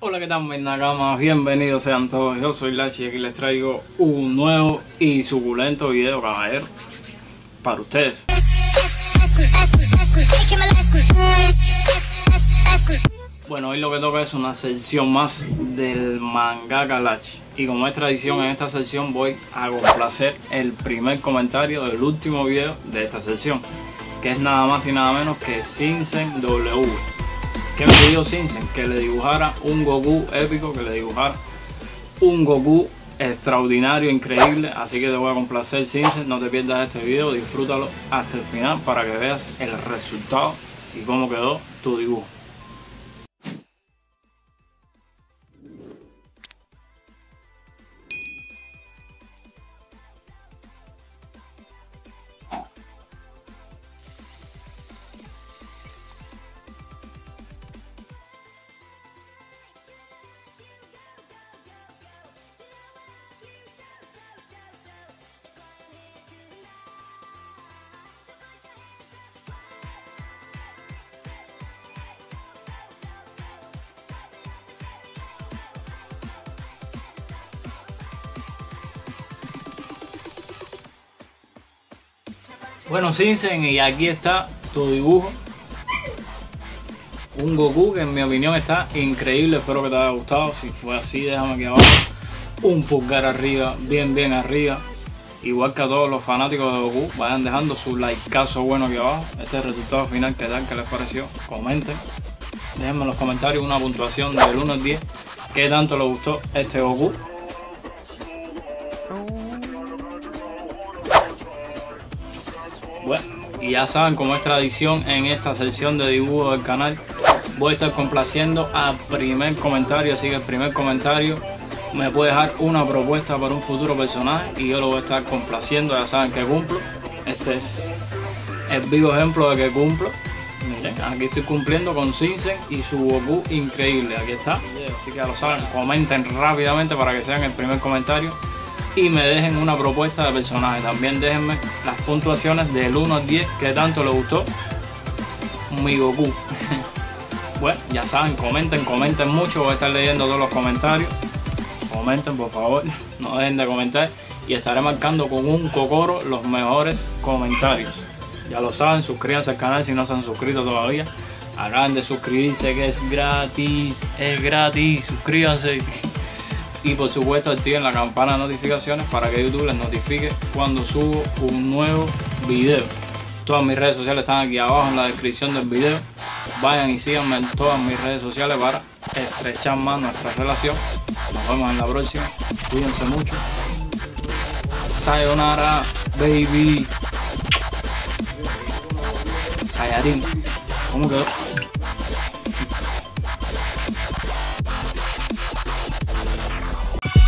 Hola, ¿qué tal mis nakamas? Bienvenidos sean todos, yo soy Lachi y aquí les traigo un nuevo y suculento video, caballero, para ustedes. Bueno, hoy lo que toca es una sección más del mangaka Lachi y como es tradición en esta sección voy a complacer el primer comentario del último video de esta sección que es nada más y nada menos que Sinsen W ¿Qué me pidió Sinsen? Que le dibujara un Goku épico, que le dibujara un Goku extraordinario, increíble. Así que te voy a complacer Sinsen, no te pierdas este video, disfrútalo hasta el final para que veas el resultado y cómo quedó tu dibujo. Bueno, Sinsen, y aquí está tu dibujo. Un Goku que en mi opinión está increíble, espero que te haya gustado. Si fue así, déjame aquí abajo un pulgar arriba, bien, bien arriba. Igual que a todos los fanáticos de Goku, vayan dejando su likeazo bueno aquí abajo. Este es el resultado final, ¿qué tal? ¿Qué les pareció? Comenten. Déjenme en los comentarios una puntuación del 1 al 10. ¿Qué tanto les gustó este Goku? Y ya saben, como es tradición en esta sección de dibujo del canal, voy a estar complaciendo al primer comentario, así que el primer comentario me puede dejar una propuesta para un futuro personaje y yo lo voy a estar complaciendo, ya saben que cumplo. Este es el vivo ejemplo de que cumplo. Aquí estoy cumpliendo con Sinsen y su Goku increíble, aquí está. Así que ya lo saben, comenten rápidamente para que sean el primer comentario y me dejen una propuesta de personaje. También déjenme las puntuaciones del 1 al 10 que tanto les gustó mi Goku. bueno, ya saben, comenten, comenten mucho. Voy a estar leyendo todos los comentarios. Comenten, por favor, no dejen de comentar. Y estaré marcando con un cocoro los mejores comentarios. Ya lo saben, suscríbanse al canal si no se han suscrito todavía. Hagan de suscribirse que es gratis, es gratis, suscríbanse y por supuesto activen la campana de notificaciones para que YouTube les notifique cuando subo un nuevo video. Todas mis redes sociales están aquí abajo en la descripción del video. Vayan y síganme en todas mis redes sociales para estrechar más nuestra relación. Nos vemos en la próxima. Cuídense mucho. Sayonara, baby. Sayarin. ¿Cómo quedó?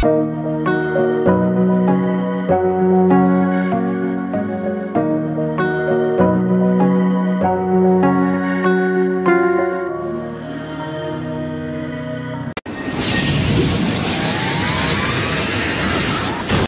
You.